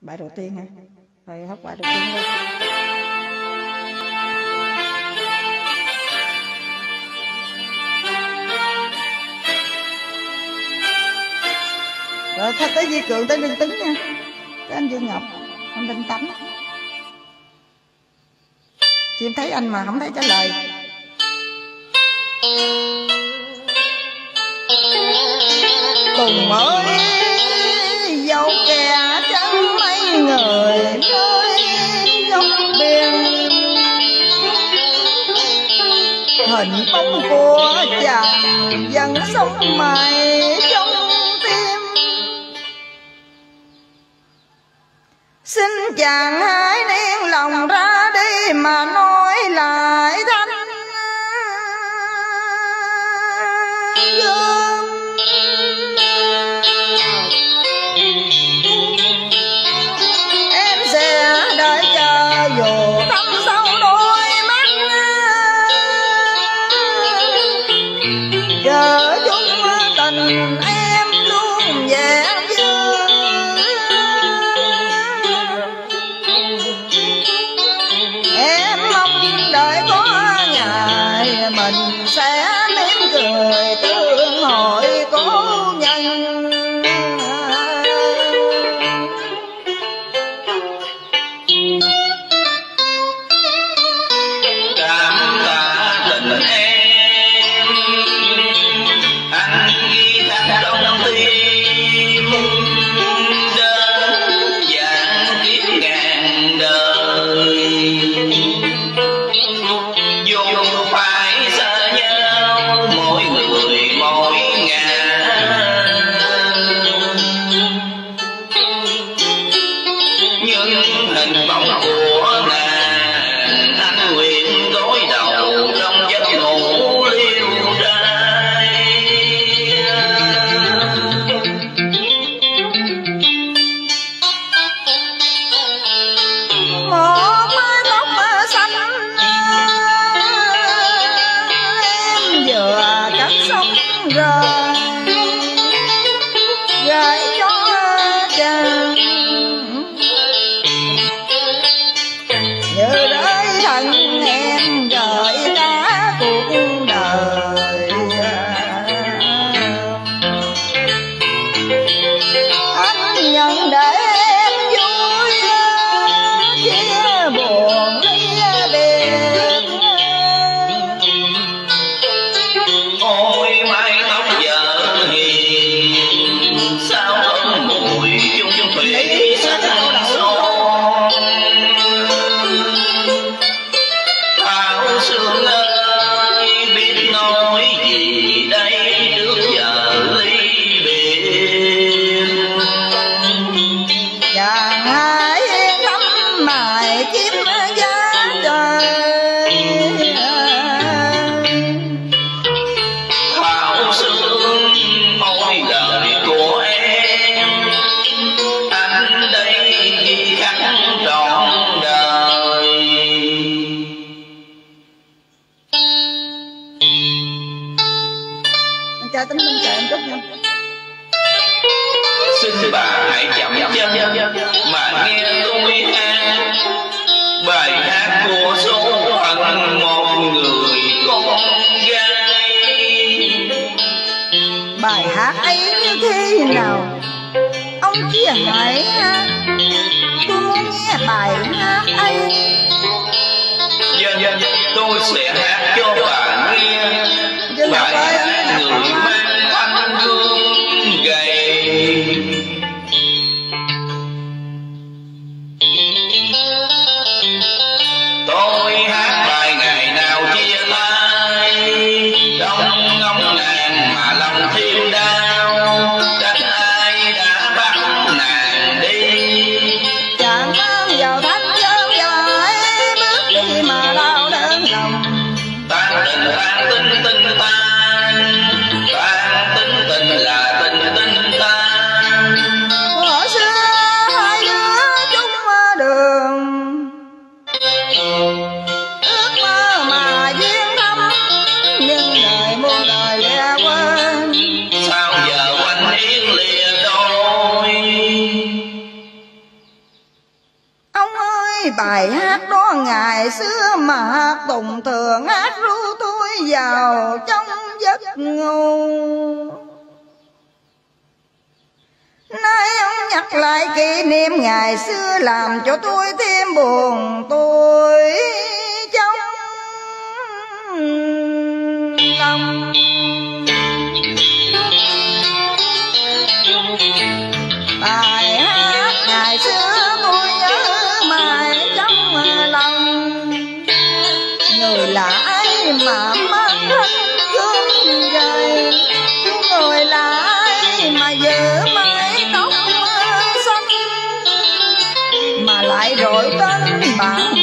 bài đầu tiên ha. Rồi hát bài đầu tiên thôi rồi, thôi, tới Di Cường, tới Đinh Tính nha. Tới anh Dương Ngọc, anh Đinh Tánh. Chị em thấy anh mà không thấy trả lời. Cùng mới. nền bóng của chàng vẫn sống mãi trong tim. Xin chàng hãy nén lòng ra đi mà nói là tôi sẽ hát cho bà nghe dạ, bà. Ngày xưa mà hát tùng thường hát ru tôi vào trong giấc ngủ. Nay ông nhắc lại kỷ niệm ngày xưa làm cho tôi thêm buồn tôi trong lòng. Mà mất hết gương gầy. Người lại mà giữ mái tóc xanh. Mà lại đổi tên bạn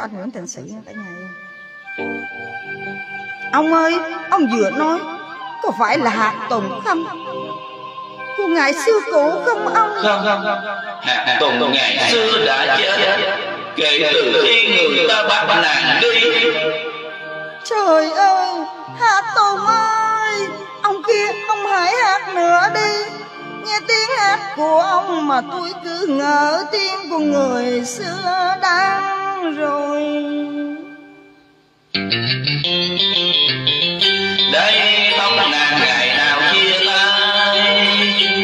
của anh Nguyễn Thành Sĩ cả nhà ơi. Ông ơi, ông vừa nói có phải là hạt tùng không? Của ngày xưa cũ không ông? không hạt tùng ngày xưa đã chết kể từ khi người ta bắt nàng đi Trời ơi, hạt tùng ơi, ông kia ông hãy hát nữa đi. Nghe tiếng hát của ông mà tôi cứ ngỡ tiếng của người xưa đang rồi. đây không nàng ngày nào chia tay,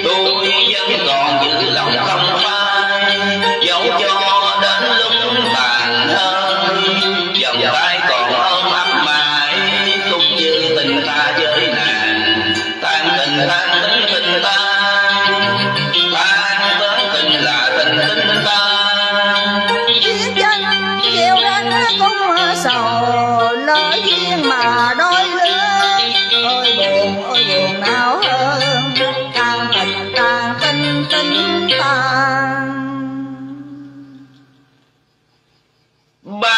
tôi vẫn còn giữ lòng không phai. Dẫu cho đến lúc tàn hơn vòng tay còn ôm ấp mãi. Cũng như tình ta với nàng, tan tình, tan tính tình ta. Bye.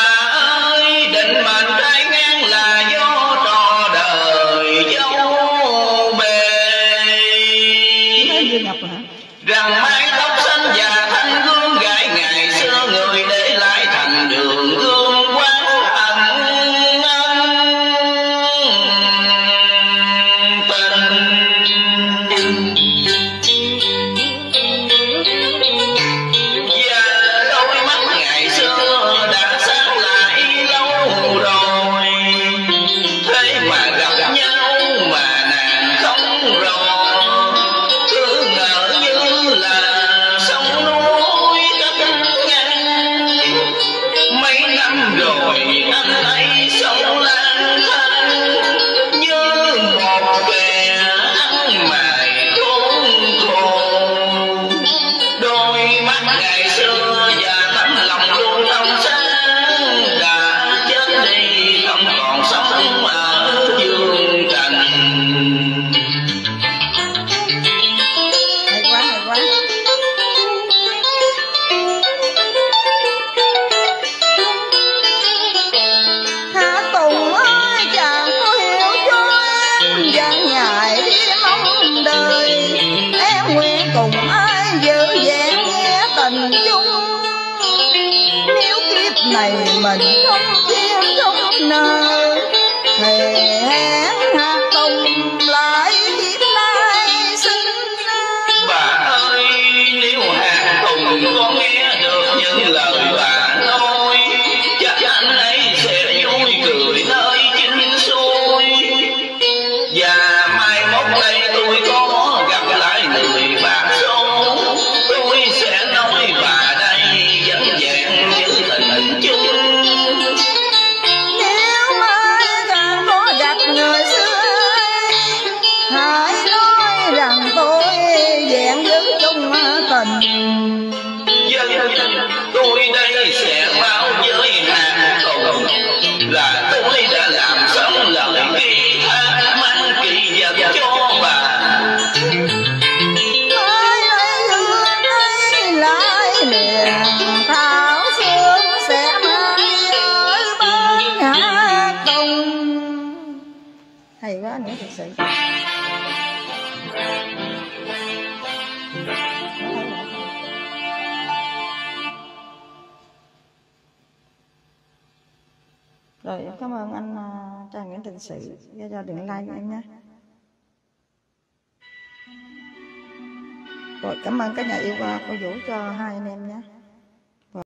này mình không kiếm không nợ thì hẹn công lại rồi em cảm ơn anh à, uh, trang nguyễn tình sự do cho đừng like em nhé. Rồi cảm ơn các nhà yêu uh, cô vũ cho hai anh em nhé.